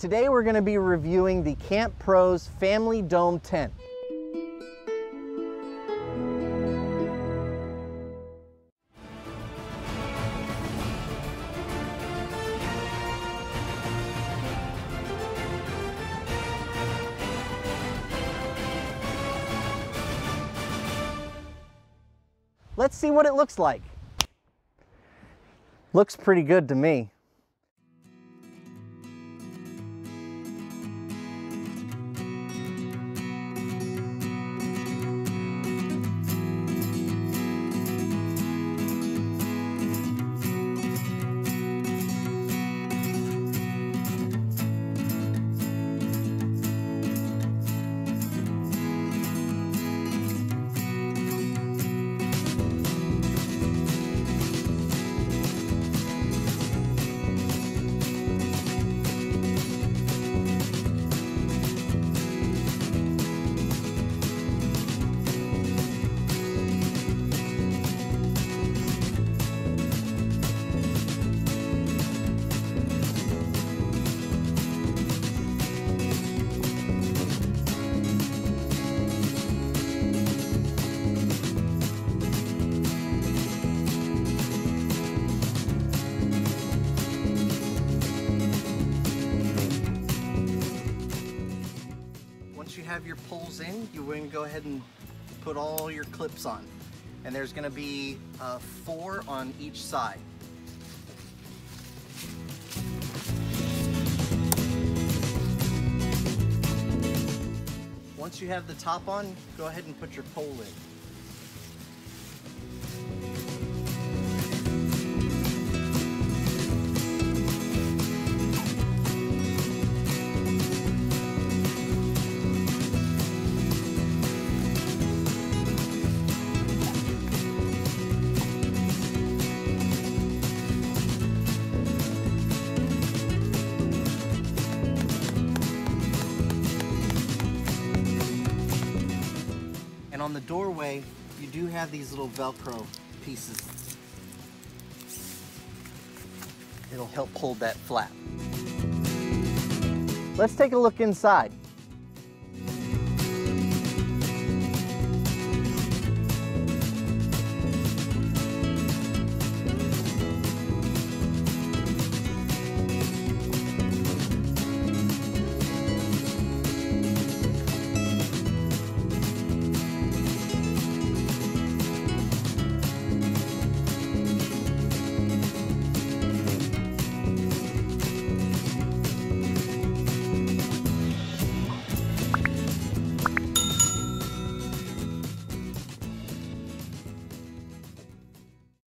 Today we're going to be reviewing the Campros Family Dome Tent. Let's see what it looks like. Looks pretty good to me. Have your poles in, you're going to go ahead and put all your clips on. And there's going to be uh, four on each side. Once you have the top on, go ahead and put your pole in. On the doorway, you do have these little Velcro pieces. It'll help hold that flat. Let's take a look inside.